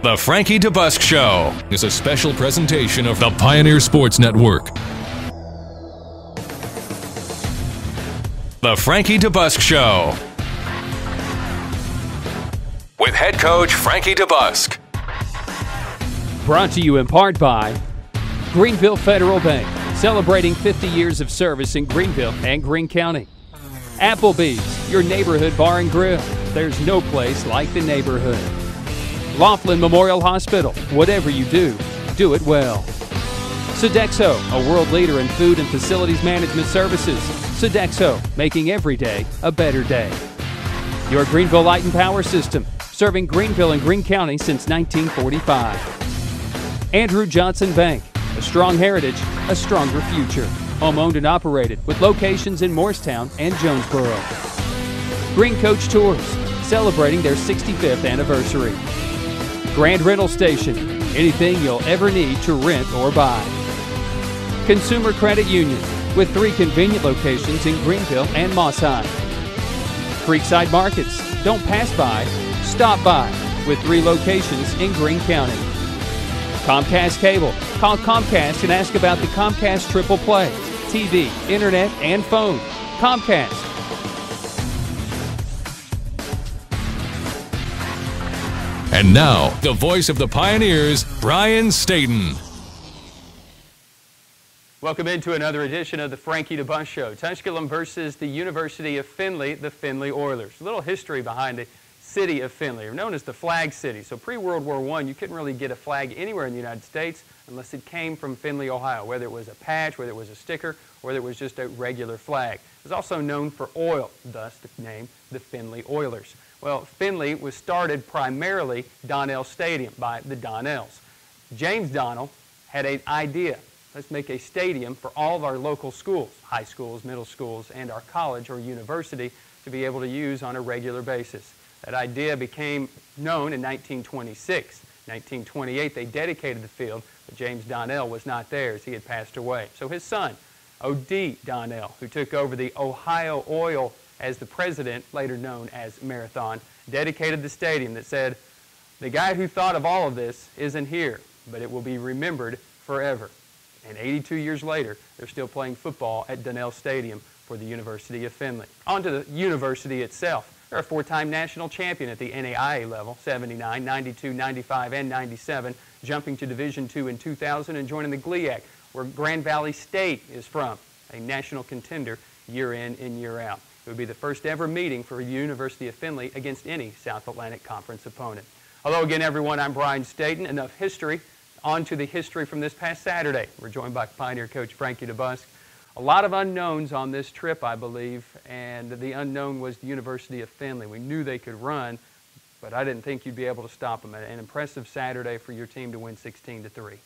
The Frankie DeBusk Show is a special presentation of the Pioneer Sports Network. The Frankie DeBusk Show with head coach Frankie DeBusk. Brought to you in part by Greeneville Federal Bank, celebrating 50 years of service in Greeneville and Greene County. Applebee's, your neighborhood bar and grill. There's no place like the neighborhood. Laughlin Memorial Hospital, whatever you do, do it well. Sodexo, a world leader in food and facilities management services. Sodexo, making every day a better day. Your Greeneville Light and Power System, serving Greeneville and Greene County since 1945. Andrew Johnson Bank, a strong heritage, a stronger future. Home owned and operated with locations in Morristown and Jonesboro. Green Coach Tours, celebrating their 65th anniversary. Grand Rental Station, anything you'll ever need to rent or buy. Consumer Credit Union, with three convenient locations in Greeneville and Mosheim. Creekside Markets, don't pass by, stop by, with three locations in Greene County. Comcast Cable, call Comcast and ask about the Comcast Triple Play, TV, internet, and phone. Comcast, And now, the voice of the Pioneers, Brian Stayton. Welcome into another edition of the Frankie DeBusk Show. Tusculum versus the University of Findlay, the Findlay Oilers. A little history behind the city of Findlay, known as the Flag City. So pre-World War I, you couldn't really get a flag anywhere in the United States unless it came from Findlay, Ohio, whether it was a patch, whether it was a sticker, whether it was just a regular flag. It was also known for oil, thus the name the Findlay Oilers. Well, Findlay was started primarily Donnell Stadium by the Donnells. James Donnell had an idea. Let's make a stadium for all of our local schools, high schools, middle schools, and our college or university to be able to use on a regular basis. That idea became known in 1926. 1928, they dedicated the field, but James Donnell was not there as he had passed away. So his son, O.D. Donnell, who took over the Ohio Oil as the president, later known as Marathon, dedicated the stadium that said, the guy who thought of all of this isn't here, but it will be remembered forever. And 82 years later, they're still playing football at Donnell Stadium for the University of Findlay. On to the university itself. They're a four-time national champion at the NAIA level, 79, 92, 95, and 97, jumping to Division II in 2000 and joining the GLIAC, where Grand Valley State is from, a national contender year in and year out. It would be the first ever meeting for the University of Findlay against any South Atlantic Conference opponent. Hello again, everyone. I'm Brian Stayton. Enough history. On to the history from this past Saturday. We're joined by Pioneer coach Frankie DeBusk. A lot of unknowns on this trip, I believe, and the unknown was the University of Findlay. We knew they could run, but I didn't think you'd be able to stop them. An impressive Saturday for your team to win 16 to 3.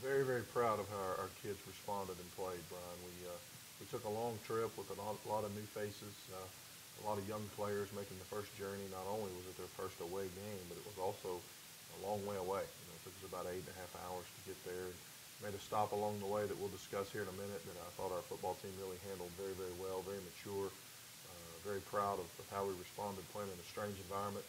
Very, very proud of how our kids responded and played, Brian. We took a long trip with a lot, a lot of new faces, uh, a lot of young players making the first journey. Not only was it their first away game, but it was also a long way away. You know, it took us about eight and a half hours to get there. And Made a stop along the way that we'll discuss here in a minute that I thought our football team really handled very, very well, very mature. Uh, very proud of, of how we responded playing in a strange environment.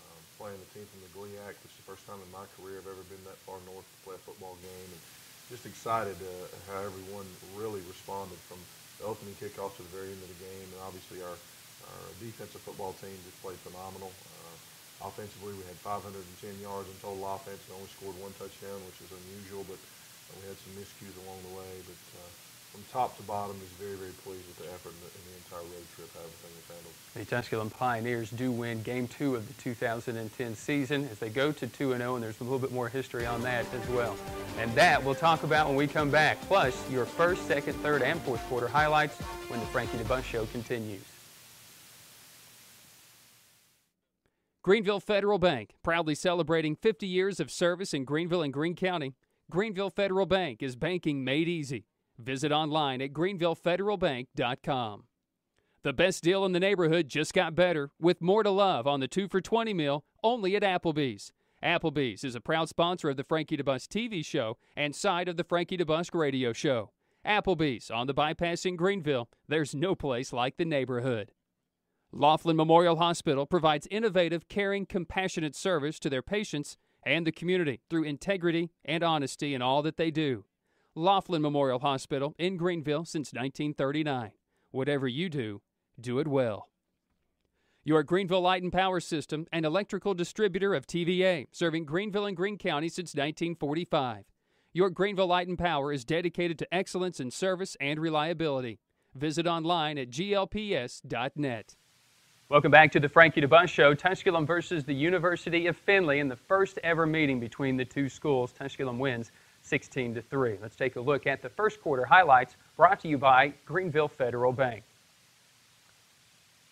Um, playing a team from the GLIAC, which is the first time in my career I've ever been that far north to play a football game. And, just excited uh, how everyone really responded from the opening kickoff to the very end of the game. And obviously our, our defensive football team just played phenomenal. Uh, offensively, we had 510 yards in total offense and only scored one touchdown, which is unusual, but we had some miscues along the way. But uh, from top to bottom, is very, very pleased with the effort and the, and the entire road trip, how everything was handled. The Tusculum Pioneers do win Game 2 of the 2010 season as they go to 2-0, and there's a little bit more history on that as well. And that we'll talk about when we come back, plus your first, second, third, and fourth quarter highlights when the Frankie DeBusk Show continues. Greeneville Federal Bank, proudly celebrating 50 years of service in Greeneville and Greene County. Greeneville Federal Bank is banking made easy. Visit online at greenvillefederalbank.com. The best deal in the neighborhood just got better with more to love on the 2 for 20 meal only at Applebee's. Applebee's is a proud sponsor of the Frankie DeBusk TV show and side of the Frankie DeBusk radio show. Applebee's on the bypass in Greeneville. There's no place like the neighborhood. Laughlin Memorial Hospital provides innovative, caring, compassionate service to their patients and the community through integrity and honesty in all that they do. Laughlin Memorial Hospital in Greeneville since 1939. Whatever you do, do it well. Your Greeneville Light and Power System, an electrical distributor of TVA, serving Greeneville and Greene County since 1945. Your Greeneville Light and Power is dedicated to excellence in service and reliability. Visit online at glps.net. Welcome back to the Frankie DeBusk Show. Tusculum versus the University of Findlay in the first ever meeting between the two schools. Tusculum wins 16 to 3. Let's take a look at the first quarter highlights brought to you by Greenville Federal Bank.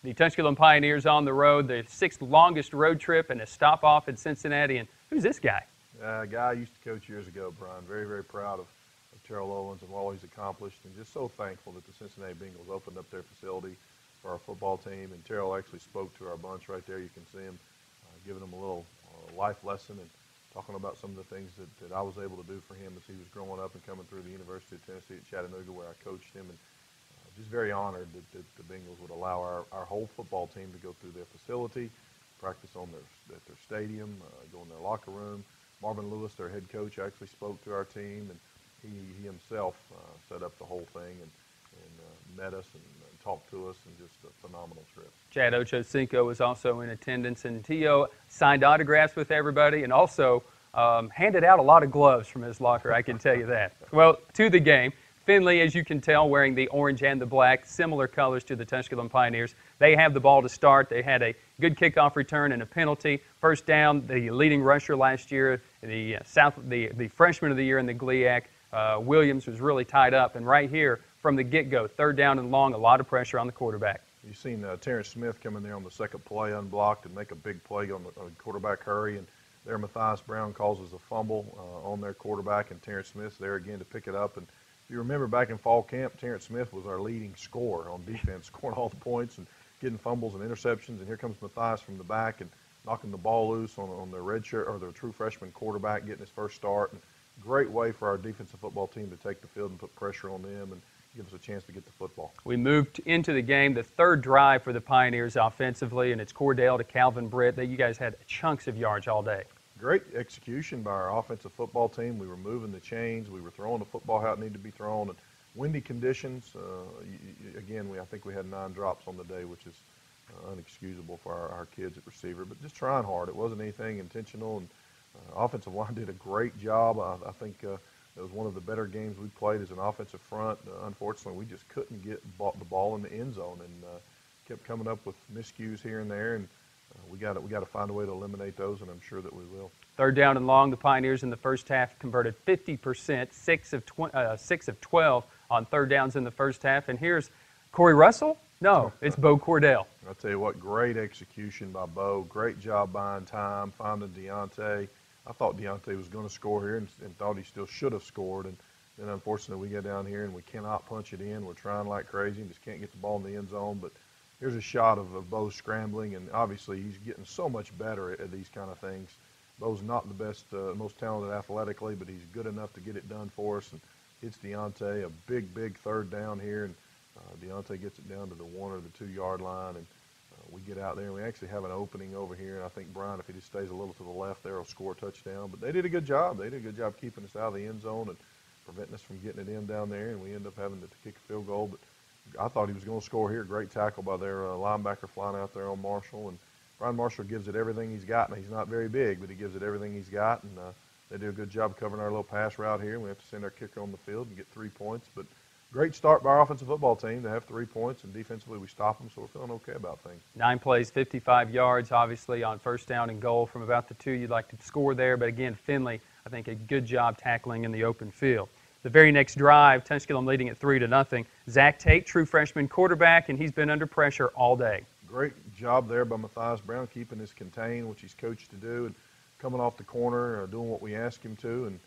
The Tusculum Pioneers on the road, the sixth longest road trip and a stop off in Cincinnati. And who's this guy? Uh, a guy I used to coach years ago, Brian. Very, very proud of, of Terrell Owens and what he's accomplished, and just so thankful that the Cincinnati Bengals opened up their facility for our football team. And Terrell actually spoke to our bunch right there. You can see him uh, giving them a little uh, life lesson and talking about some of the things that, that I was able to do for him as he was growing up and coming through the University of Tennessee at Chattanooga, where I coached him. And uh, just very honored that, that the Bengals would allow our, our whole football team to go through their facility, practice on their at their stadium, uh, go in their locker room. Marvin Lewis, their head coach, actually spoke to our team, and he, he himself uh, set up the whole thing and, and uh, met us and, and talked to us, and just a phenomenal trip. Chad Ochocinco was also in attendance, and T.O. signed autographs with everybody and also um, handed out a lot of gloves from his locker, I can tell you that. Well, to the game. Findlay, as you can tell, wearing the orange and the black, similar colors to the Tusculum Pioneers. They have the ball to start. They had a good kickoff return and a penalty. First down, the leading rusher last year, the uh, South, the, the freshman of the year in the GLIAC, uh, Williams was really tied up. And right here, from the get-go, third down and long, a lot of pressure on the quarterback. You've seen uh, Terrence Smith come in there on the second play unblocked and make a big play on the, on quarterback hurry. And there, Matthias Brown causes a fumble uh, on their quarterback, and Terrence Smith's there again to pick it up. And if you remember back in fall camp, Terrence Smith was our leading scorer on defense, scoring all the points and getting fumbles and interceptions. And here comes Matthias from the back and knocking the ball loose on, on their red shirt or their true freshman quarterback, getting his first start. And great way for our defensive football team to take the field and put pressure on them. And give us a chance to get the football. We moved into the game, the third drive for the Pioneers offensively, and it's Cordell to Calvin Britt. That you guys had chunks of yards all day. Great execution by our offensive football team. We were moving the chains. We were throwing the football how it needed to be thrown. And windy conditions, uh, again, we, I think we had nine drops on the day, which is uh, unexcusable for our, our, kids at receiver. But just trying hard. It wasn't anything intentional. And uh, offensive line did a great job. I, I think uh, it was one of the better games we played as an offensive front. Uh, unfortunately, we just couldn't get the ball in the end zone and uh, kept coming up with miscues here and there. And uh, we got to we got to find a way to eliminate those, and I'm sure that we will. Third down and long. The Pioneers in the first half converted 50%, six of tw- uh, six of 12 on third downs in the first half. And here's Corey Russell. No, it's Bo Cordell. I'll tell you what, great execution by Bo. Great job buying time, finding Deontay. I thought Deontay was going to score here and, and thought he still should have scored. And then unfortunately we get down here and we cannot punch it in. We're trying like crazy and just can't get the ball in the end zone. But here's a shot of, of Bo scrambling, and obviously he's getting so much better at, at these kind of things. Bo's not the best, uh, most talented athletically, but he's good enough to get it done for us. And hits Deontay a big, big third down here, and uh, Deontay gets it down to the one or the two yard line, and we get out there and we actually have an opening over here. And I think Brian, if he just stays a little to the left there, will score a touchdown. But they did a good job. They did a good job keeping us out of the end zone and preventing us from getting it in down there. And we end up having to kick a field goal. But I thought he was going to score here. Great tackle by their uh, linebacker flying out there on Marshall. And Brian Marshall gives it everything he's got. And he's not very big, but he gives it everything he's got. And uh, they do a good job covering our little pass route here. We have to send our kicker on the field and get three points. But great start by our offensive football team to have three points, and defensively we stop them, so we're feeling okay about things. Nine plays, 55 yards, obviously on first down and goal from about the two you'd like to score there. But again, Findlay, I think a good job tackling in the open field. The very next drive, Tusculum leading at three to nothing. Zach Tate, true freshman quarterback, and he's been under pressure all day. Great job there by Matthias Brown, keeping his contain, which he's coached to do, and coming off the corner, uh, doing what we ask him to, and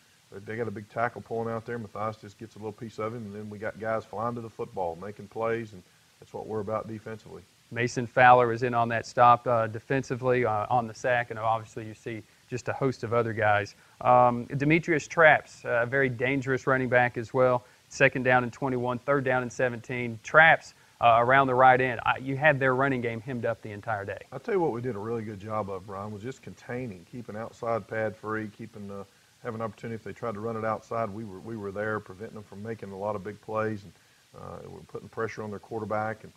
they got a big tackle pulling out there. Matthias just gets a little piece of him, and then we got guys flying to the football, making plays, and that's what we're about defensively. Mason Fowler is in on that stop uh, defensively uh, on the sack, and obviously you see just a host of other guys. Um, Demetrius Traps, a very dangerous running back as well. Second down and 21, third down and 17. Traps uh, around the right end. I, you had their running game hemmed up the entire day. I'll tell you what we did a really good job of, Brian, was just containing, keeping outside pad free, keeping uh, having an opportunity if they tried to run it outside. We were we were there, preventing them from making a lot of big plays, and uh, we were putting pressure on their quarterback. And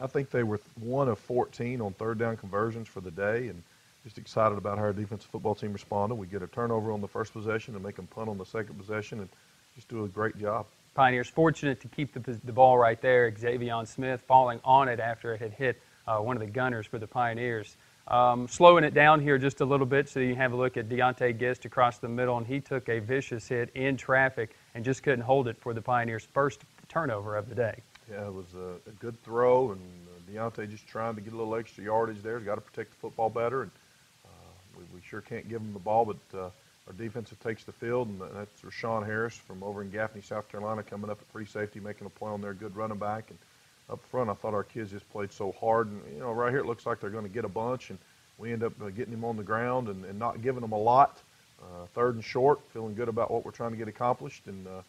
I think they were one of 14 on third down conversions for the day, and just excited about how our defensive football team responded. We get a turnover on the first possession and make them punt on the second possession, and just do a great job. Pioneers fortunate to keep the, the ball right there. Xavier Smith falling on it after it had hit uh, one of the gunners for the Pioneers. Um, slowing it down here just a little bit so you have a look at Deontay Gist across the middle, and he took a vicious hit in traffic and just couldn't hold it for the Pioneers' first turnover of the day. Yeah, it was a, a good throw, and uh, Deontay just trying to get a little extra yardage there. He's got to protect the football better, and uh, we, we, sure can't give him the ball, but uh, our defensive takes the field, and that's Rashawn Harris from over in Gaffney, South Carolina, coming up at free safety, making a play on their good running back. And up front, I thought our kids just played so hard. And, you know, right here it looks like they're going to get a bunch, and we end up uh, getting him on the ground and, and not giving them a lot. Uh, third and short, feeling good about what we're trying to get accomplished. And uh,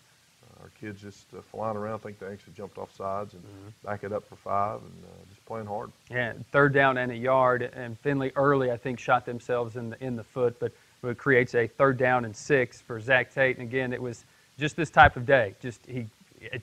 our kids just uh, flying around. I think they actually jumped off sides and mm-hmm. back it up for five and uh, just playing hard. Yeah, third down and a yard. And Findlay early, I think, shot themselves in the in the foot, but it creates a third down and six for Zach Tate. And again, it was just this type of day. Just he,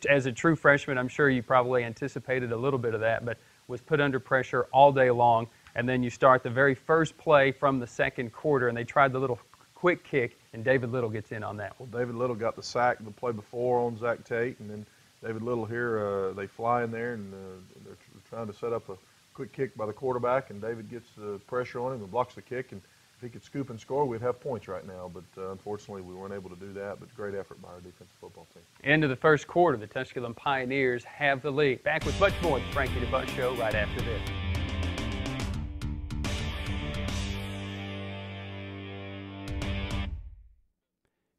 as a true freshman, I'm sure you probably anticipated a little bit of that, but was put under pressure all day long. And then you start the very first play from the second quarter, and they tried the little quick kick, and David Little gets in on that. Well, David Little got the sack the play before on Zach Tate, and then David Little here, uh, they fly in there, and uh, they're trying to set up a quick kick by the quarterback, and David gets the pressure on him and blocks the kick, and if he could scoop and score, we'd have points right now. But uh, unfortunately, we weren't able to do that. But great effort by our defensive football team. End of the first quarter, the Tusculum Pioneers have the lead. Back with much more, the Frankie DeBusk Show, right after this.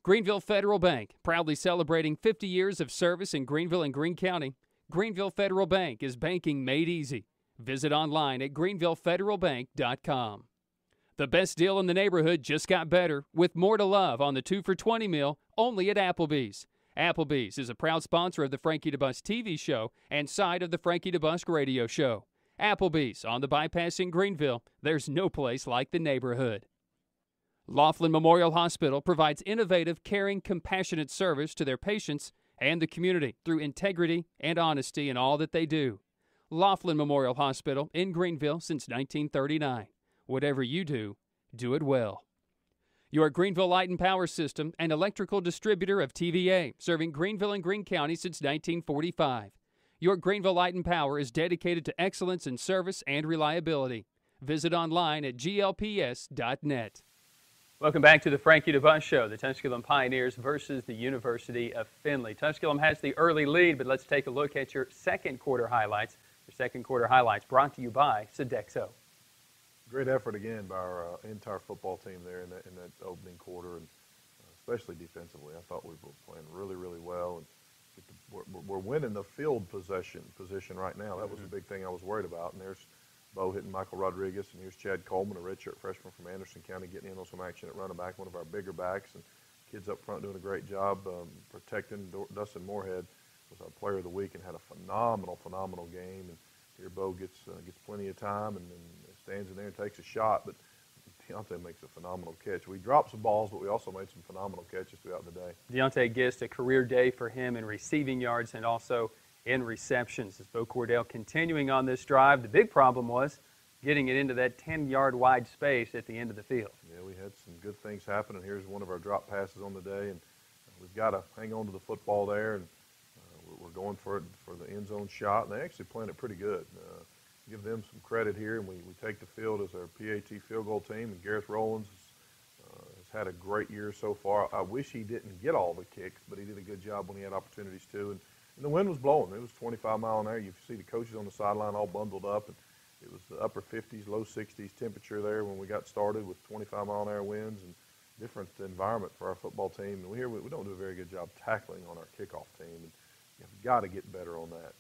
Greeneville Federal Bank, proudly celebrating 50 years of service in Greeneville and Greene County. Greeneville Federal Bank is banking made easy. Visit online at greenvillefederalbank.com. The best deal in the neighborhood just got better with more to love on the 2 for 20 meal only at Applebee's. Applebee's is a proud sponsor of the Frankie DeBusk TV show and side of the Frankie DeBusk radio show. Applebee's on the bypass in Greeneville. There's no place like the neighborhood. Laughlin Memorial Hospital provides innovative, caring, compassionate service to their patients and the community through integrity and honesty in all that they do. Laughlin Memorial Hospital in Greeneville since 1939. Whatever you do, do it well. Your Greeneville Light and Power System, an electrical distributor of TVA, serving Greeneville and Greene County since 1945. Your Greeneville Light and Power is dedicated to excellence in service and reliability. Visit online at glps.net. Welcome back to the Frankie DeBusk Show, the Tusculum Pioneers versus the University of Findlay. Tusculum has the early lead, but let's take a look at your second quarter highlights. Your second quarter highlights brought to you by Sodexo. Great effort again by our uh, entire football team there in that, in that opening quarter, and uh, especially defensively. I thought we were playing really, really well, and the, we're, we're, winning the field possession position right now. That was mm-hmm. the big thing I was worried about. And there's Bo hitting Michael Rodriguez, and here's Chad Coleman, a redshirt freshman from Anderson County, getting in on some action at running back, one of our bigger backs, and kids up front doing a great job um, protecting. Dustin Moorhead was our player of the week and had a phenomenal, phenomenal game. And here Bo gets uh, gets plenty of time and, and stands in there and takes a shot, but Deontay makes a phenomenal catch. We dropped some balls, but we also made some phenomenal catches throughout the day. Deontay Gist, a career day for him in receiving yards and also in receptions. As Bo Cordell continuing on this drive, the big problem was getting it into that 10-yard wide space at the end of the field. Yeah, we had some good things happen, and here's one of our drop passes on the day, and we've got to hang on to the football there, and uh, we're going for it for the end zone shot, and they actually playing it pretty good. Uh, give them some credit here, and we, we take the field as our PAT field goal team. And Gareth Rollins has, uh, has had a great year so far. I wish he didn't get all the kicks, but he did a good job when he had opportunities to. And, and the wind was blowing. It was 25 mile an hour. You see the coaches on the sideline all bundled up, and it was the upper 50s, low 60s temperature there when we got started with 25 mile an hour winds and different environment for our football team. And we here we, we don't do a very good job tackling on our kickoff team. And you've got to get better on that.